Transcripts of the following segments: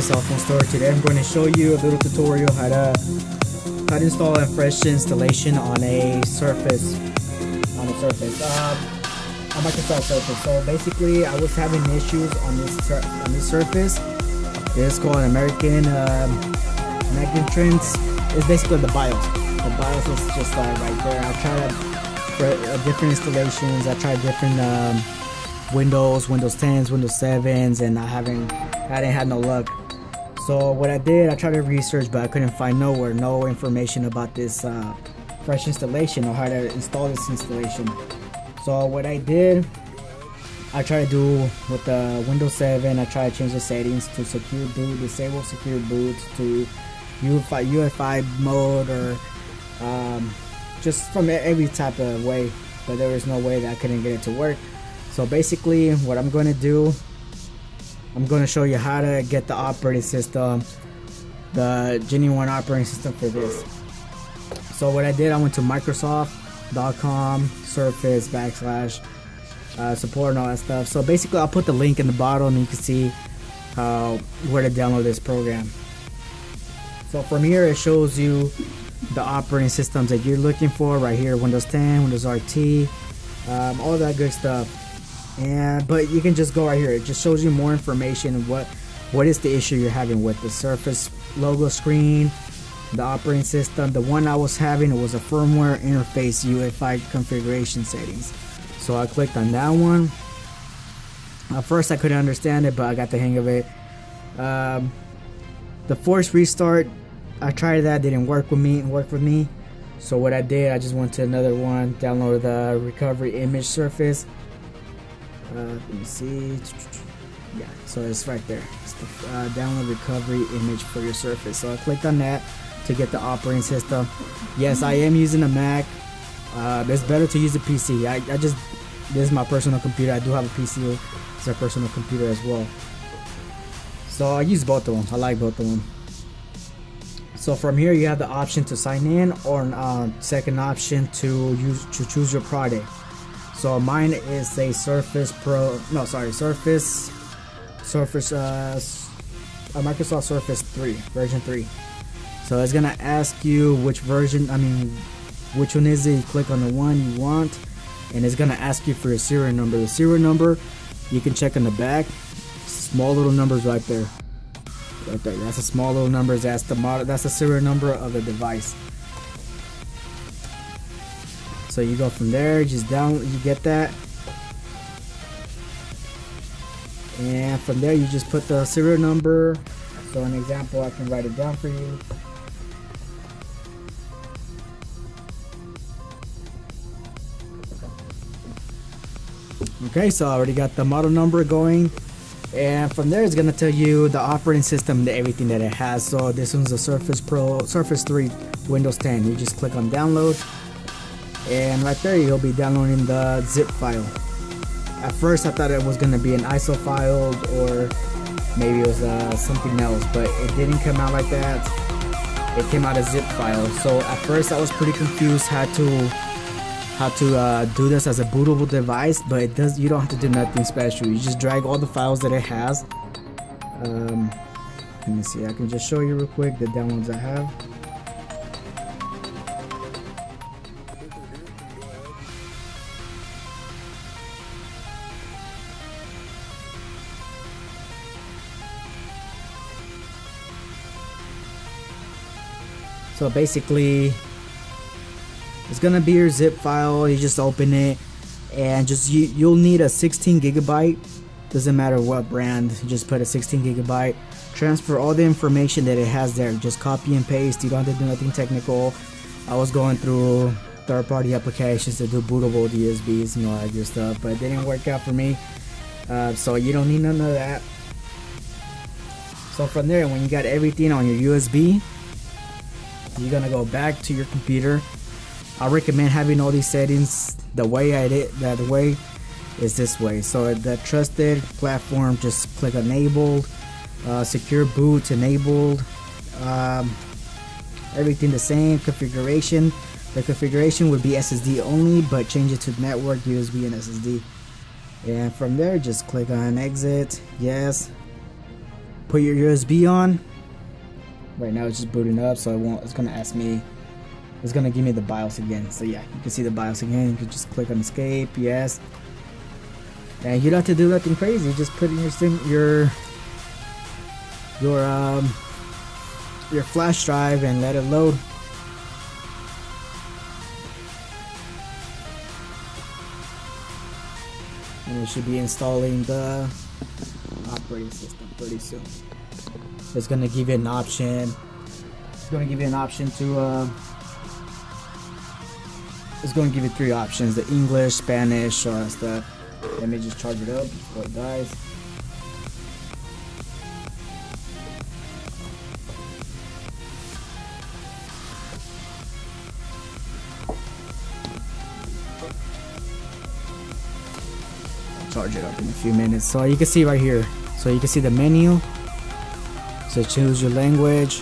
The cell phone store. Today I'm going to show you a little tutorial how to how to install a fresh installation on a Surface on a Surface. Um, a Microsoft Surface. So basically, I was having issues on this on this Surface. it's called an American um. It's basically the BIOS. The BIOS is just uh, right there. I tried uh, different installations. I tried different. Um, Windows, Windows 10s, Windows 7s, and I haven't, I didn't have no luck. So what I did, I tried to research, but I couldn't find nowhere, no information about this uh, fresh installation or how to install this installation. So what I did, I tried to do with the Windows 7, I tried to change the settings to secure boot, disable secure boot to UFI, UEFI mode or um, just from every type of way, but there was no way that I couldn't get it to work. So basically what I'm going to do, I'm going to show you how to get the operating system, the genuine operating system for this. So what I did, I went to Microsoft.com, Surface, backslash, uh, support and all that stuff. So basically I'll put the link in the bottom and you can see how, where to download this program. So from here it shows you the operating systems that you're looking for right here Windows 10 Windows RT um, all that good stuff and but you can just go right here. It just shows you more information what what is the issue you're having with the surface logo screen the operating system. The one I was having was a firmware interface UEFI configuration settings. So I clicked on that one. At first I couldn't understand it but I got the hang of it. Um, the force restart I tried that. Didn't work with me work with me. So what I did I just went to another one downloaded the recovery image surface uh, let me see. Yeah, so it's right there. It's the uh, download recovery image for your Surface. So I clicked on that to get the operating system. Yes, I am using a Mac. Uh, it's better to use a PC. I, I just this is my personal computer. I do have a PC. It's a personal computer as well. So I use both of them. I like both of them. So from here you have the option to sign in or uh, second option to use to choose your product. So mine is a Surface Pro, no sorry, Surface, Surface, uh, a Microsoft Surface 3, version 3. So it's gonna ask you which version, I mean, which one is it, you click on the one you want, and it's gonna ask you for your serial number. The serial number, you can check on the back, small little numbers right there. Right there, that's a small little numbers, that's the model, that's the serial number of the device. So you go from there, just down, you get that. And from there, you just put the serial number. So an example, I can write it down for you. Okay, so I already got the model number going. And from there, it's gonna tell you the operating system, everything that it has. So this one's a Surface Pro, Surface 3, Windows 10. You just click on download and right there you'll be downloading the zip file. At first I thought it was gonna be an ISO file or maybe it was uh, something else but it didn't come out like that. It came out a zip file. So at first I was pretty confused how to how to uh, do this as a bootable device but it does you don't have to do nothing special. You just drag all the files that it has. Um, let me see. I can just show you real quick the downloads I have So basically, it's gonna be your zip file. You just open it, and just you you'll need a 16 gigabyte. Doesn't matter what brand. You just put a 16 gigabyte. Transfer all the information that it has there. Just copy and paste. You don't have to do nothing technical. I was going through third-party applications to do bootable USBs and all that good stuff, but it didn't work out for me. Uh, so you don't need none of that. So from there, when you got everything on your USB, you're gonna go back to your computer? I recommend having all these settings. The way I did that way is this way. So the trusted platform just click enabled uh, secure boot enabled um, everything the same. Configuration the configuration would be SSD only but change it to network USB and SSD and from there just click on exit. Yes. Put your USB on. Right now it's just booting up, so it won't. It's gonna ask me. It's gonna give me the BIOS again. So yeah, you can see the BIOS again. You can just click on escape. Yes. And you don't have to do nothing crazy. Just put in your sim your your um your flash drive and let it load. And it should be installing the operating system pretty soon. It's gonna give you an option. It's gonna give you an option to. Uh, it's gonna give you three options: the English, Spanish, or stuff. Let me just charge it up before it dies. charge it up in a few minutes. So you can see right here. So you can see the menu. So choose your language.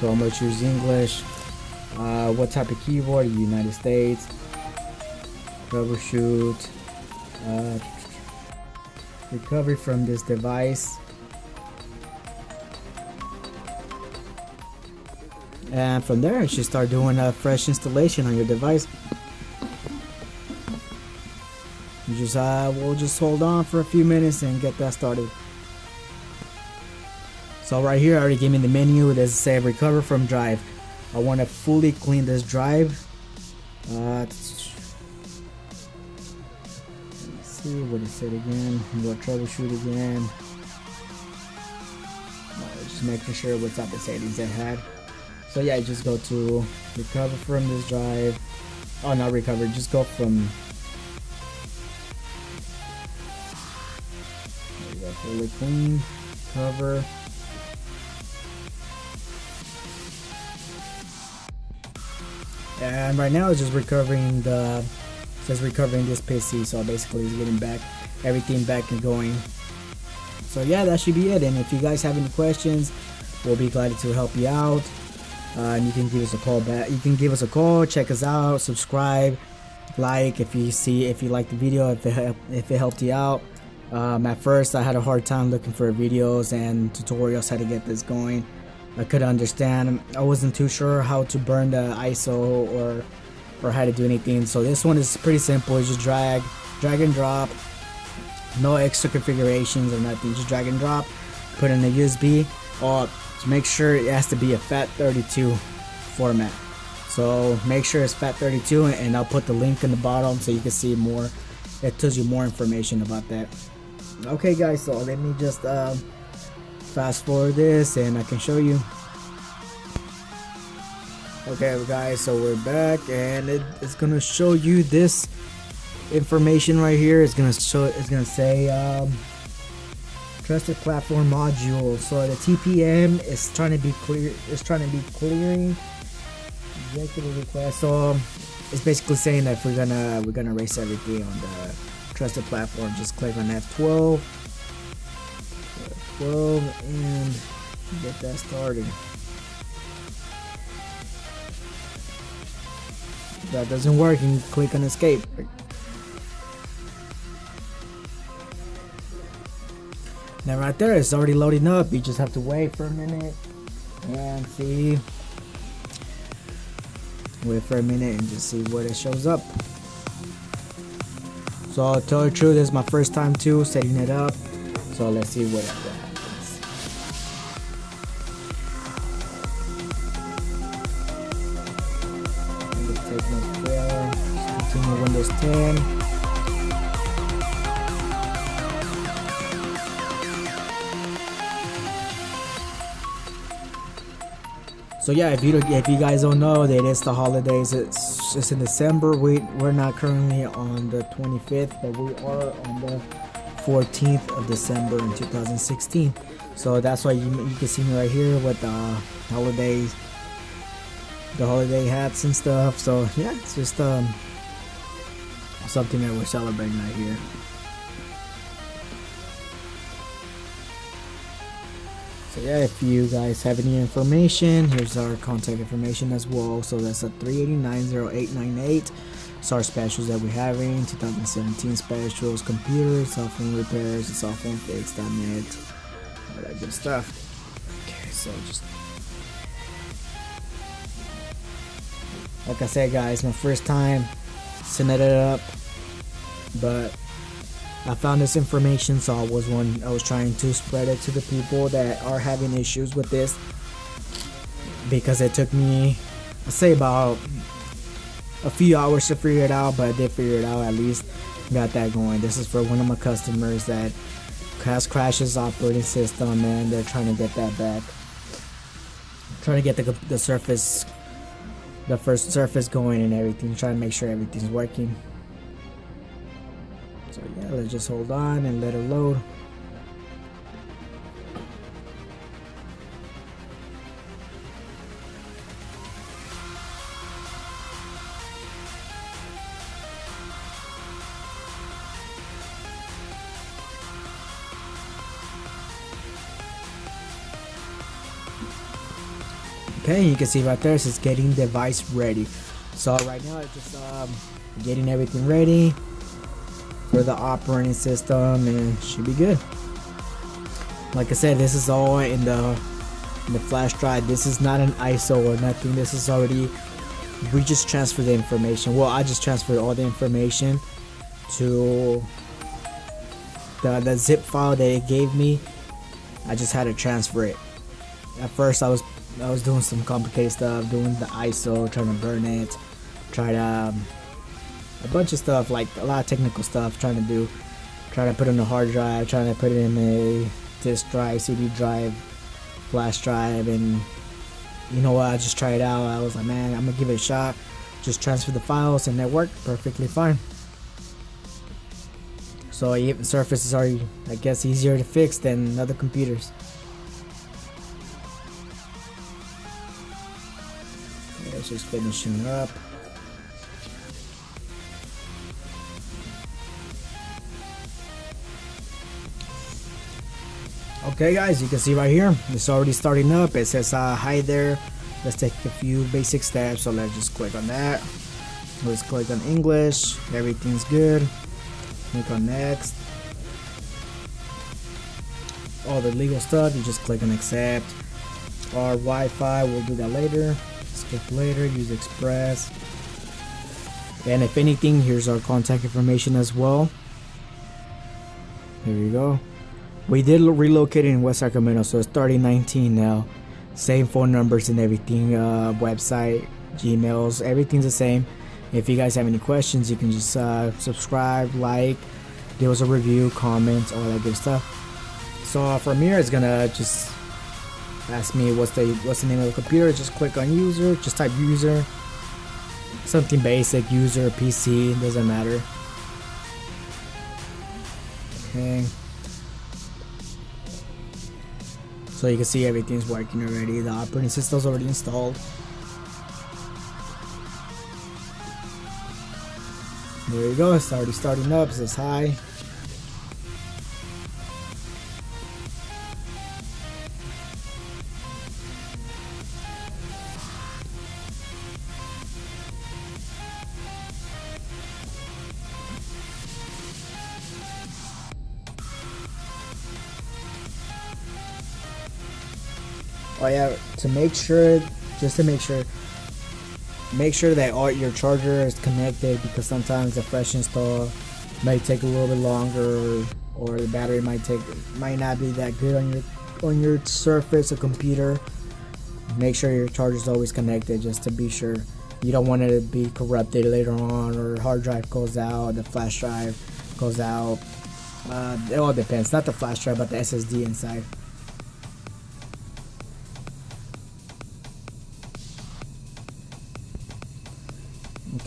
So I'm gonna choose English. Uh, what type of keyboard? United States. Troubleshoot. Uh, recovery from this device. And from there, it should start doing a fresh installation on your device. You just uh, we'll just hold on for a few minutes and get that started. So right here, I already gave me the menu. It says say recover from drive. I want to fully clean this drive. Uh, see what it said again. Go troubleshoot again. Uh, just making sure what's up the settings it had. So yeah, I just go to recover from this drive. Oh, not recover. Just go from fully clean, cover. And right now it's just recovering the just recovering this PC, so basically it's getting back everything back and going. So yeah, that should be it. And if you guys have any questions, we'll be glad to help you out. Uh, and you can give us a call back. You can give us a call, check us out, subscribe, like if you see if you like the video, if it if it helped you out. Um, at first, I had a hard time looking for videos and tutorials how to get this going. I could understand. I wasn't too sure how to burn the ISO or or how to do anything. So this one is pretty simple. You just drag, drag and drop. No extra configurations or nothing. Just drag and drop. Put in the USB. Or to make sure it has to be a FAT32 format. So make sure it's FAT32 and I'll put the link in the bottom so you can see more. It tells you more information about that okay guys so let me just uh, fast forward this and I can show you. Okay guys so we're back and it, it's gonna show you this information right here. It's gonna show it's gonna say um, trusted platform module. So the TPM is trying to be clear it's trying to be clearing executive request so um, it's basically saying that we're gonna we're gonna erase everything on the trusted platform, just click on F12, 12, and get that started. That doesn't work, can click on escape. Now right there, it's already loading up. You just have to wait for a minute and see. Wait for a minute and just see what it shows up. So I'll tell you the truth, this is my first time too setting it up. So let's see what happens. 10. So yeah, if you if you guys don't know, that it's the holidays. It's it's in December. We we're not currently on the 25th, but we are on the 14th of December in 2016. So that's why you you can see me right here with the holidays, the holiday hats and stuff. So yeah, it's just um something that we're celebrating right here. So yeah, if you guys have any information, here's our contact information as well. So that's a 3890898. So our specials that we're having, 2017 specials, computers, cell phone repairs, cell phone fix.net. all that good stuff. Okay, so just like I said, guys, my first time setting it up, but I found this information, so I was one. I was trying to spread it to the people that are having issues with this because it took me, I say about a few hours to figure it out, but I did figure it out at least. Got that going. This is for one of my customers that has crashes operating system and they're trying to get that back. Trying to get the, the surface, the first surface going and everything. Trying to make sure everything's working. So yeah, let's just hold on and let it load. Okay, you can see right there it says getting device ready. So right now it's just um, getting everything ready for the operating system and should be good. Like I said, this is all in the in the flash drive. This is not an ISO or nothing. This is already we just transfer the information. Well, I just transferred all the information to the the zip file that it gave me. I just had to transfer it. At first, I was I was doing some complicated stuff, doing the ISO, trying to burn it, try to um, a bunch of stuff, like a lot of technical stuff, trying to do, trying to put in a hard drive, trying to put it in a disk drive, CD drive, flash drive, and you know what? I just tried it out. I was like, man, I'm gonna give it a shot. Just transfer the files, and it worked perfectly fine. So Surface is already, I guess, easier to fix than other computers. Just finishing up. Okay guys, you can see right here, it's already starting up. It says uh, hi there. Let's take a few basic steps. So let's just click on that. Let's click on English. Everything's good. Click on next. All the legal stuff, you just click on accept. Our Wi-Fi, we'll do that later skip later, use express. And if anything, here's our contact information as well. Here you go. We did relocate in West Sacramento, so it's 3019 now. Same phone numbers and everything, uh, website, Gmails, everything's the same. If you guys have any questions, you can just uh, subscribe, like, give us a review, comments, all that good stuff. So uh, from here, it's gonna just ask me. What's the what's the name of the computer? Just click on user. Just type user. Something basic user PC doesn't matter. Okay. So you can see everything's working already. The operating system's already installed. There you go. It's already starting up. It says hi oh yeah to make sure just to make sure make sure that all your charger is connected because sometimes the fresh install might take a little bit longer or, the battery might take might not be that good on your on your surface or computer. Make sure your charger is always connected just to be sure. You don't want it to be corrupted later on or hard drive goes out the flash drive goes out. Uh, it all depends not the flash drive but the ssd inside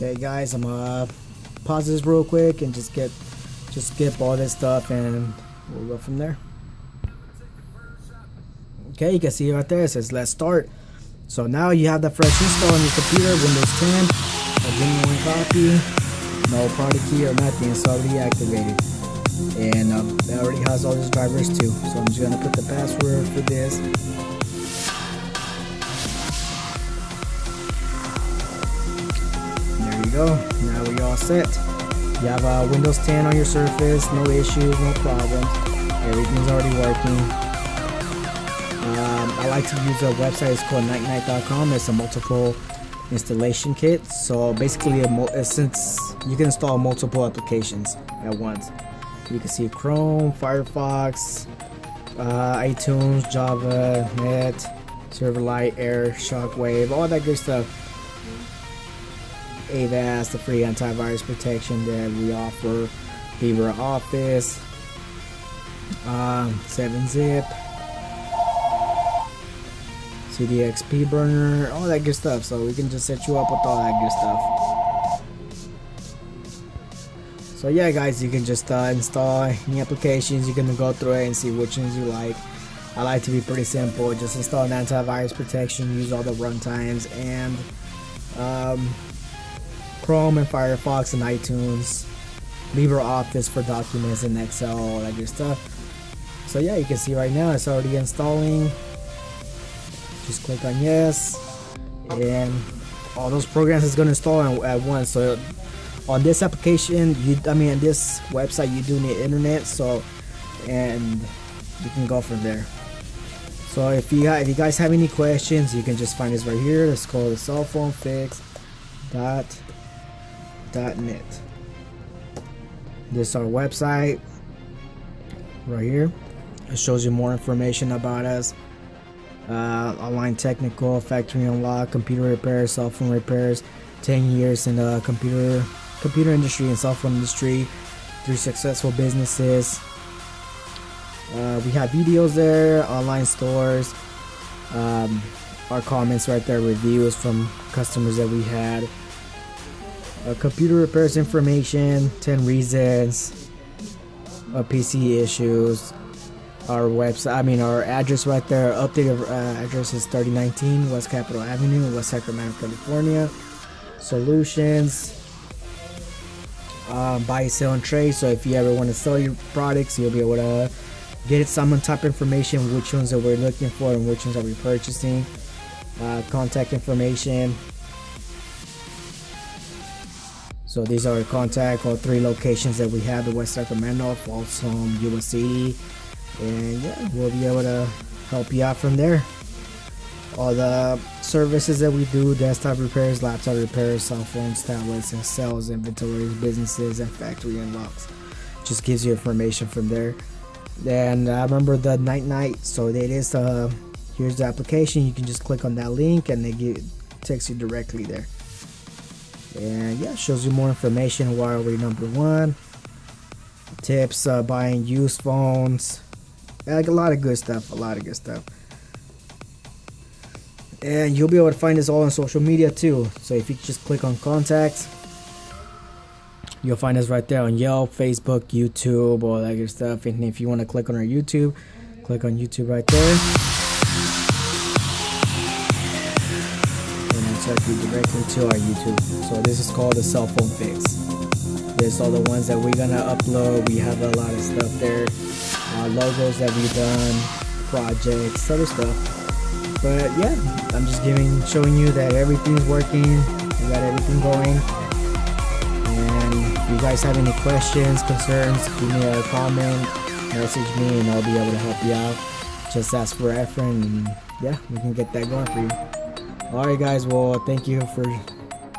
Okay guys, I'm gonna pause this real quick and just get just skip all this stuff and we'll go from there. Okay, you can see right there it says let's start. So now you have the fresh install on your computer, Windows 10, a genuine copy, no product key or nothing, it's already activated. And um, it already has all these drivers too. So I'm just gonna put the password for this go. Now we all set. You have uh, Windows 10 on your Surface, no issues, no problems. Everything's already working. I like to use a website. It's called Ninite.com. It's a multiple installation kit. So basically, a, since you can install multiple applications at once, you can see Chrome, Firefox, uh, iTunes, Java, Net, Silverlight, Air, Shockwave, all that good stuff. Avast, the free antivirus protection that we offer, LibreOffice, um, 7-Zip, CDXP burner, all that good stuff. So we can just set you up with all that good stuff. So yeah guys, you can just uh, install any applications, you can go through it and see which ones you like. I like to be pretty simple, just install an antivirus protection, use all the runtimes and um, Chrome and Firefox and iTunes, LibreOffice for documents and Excel, all that good stuff. So yeah, you can see right now it's already installing. Just click on yes. And all those programs is going to install at once. So on this application you i mean this website you do need internet so and you can go from there. So if you if you guys have any questions you can just find us right here. Let's call the cell phone fix dot dot this is our website right here it shows you more information about us uh, online technical, factory unlock, computer repairs, cell phone repairs, 10 years in the computer computer industry and cell phone industry, three successful businesses. Uh, we have videos there, online stores, um, our comments right there, reviews from customers that we had. Uh, computer repairs information, 10 reasons, uh, PC issues, our website i mean our address right there updated uh, address is 3019 west capitol avenue west sacramento california. Solutions um, buy sell and trade. So if you ever want to sell your products you'll be able to get some type information which ones that we're looking for and which ones are we purchasing. Uh, contact information so these are contact or three locations that we have the west sacramento folsom usc and yeah we'll be able to help you out from there. All the services that we do desktop repairs laptop repairs cell phones tablets and sales inventories businesses and factory unlocks. Just gives you information from there. And I remember the Ninite so it is uh here's the application. You can just click on that link and they get takes you directly there and yeah shows you more information why are we number one tips uh, buying used phones like a lot of good stuff, a lot of good stuff. And you'll be able to find this all on social media too. So if you just click on contacts, you'll find us right there on Yelp, Facebook, YouTube, all that good stuff. And if you want to click on our YouTube, click on YouTube right there. You directly to our YouTube. So this is called the cell phone fix. There's all the ones that we're gonna upload. We have a lot of stuff there uh, logos that we've done, projects, other stuff. But yeah, I'm just giving, showing you that everything's working. We got everything going. And if you guys have any questions, concerns, give me a comment, message me, and I'll be able to help you out. Just ask for Efren, and yeah, we can get that going for you. Alright, guys. Well, thank you for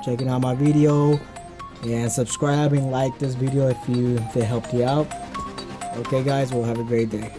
checking out my video and subscribe and like this video if you if it helped you out Okay, guys, we'll have a great day.